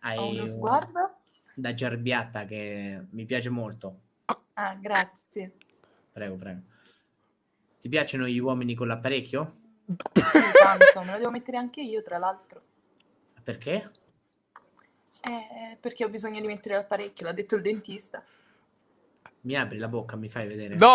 Hai Ho uno sguardo? da gerbiata che mi piace molto. Ah, grazie. Prego, prego. Ti piacciono gli uomini con l'apparecchio? Sì, tanto, me lo devo mettere anche io, tra l'altro. Perché? Eh, perché ho bisogno di mettere l'apparecchio, l'ha detto il dentista. Mi apri la bocca, mi fai vedere. No!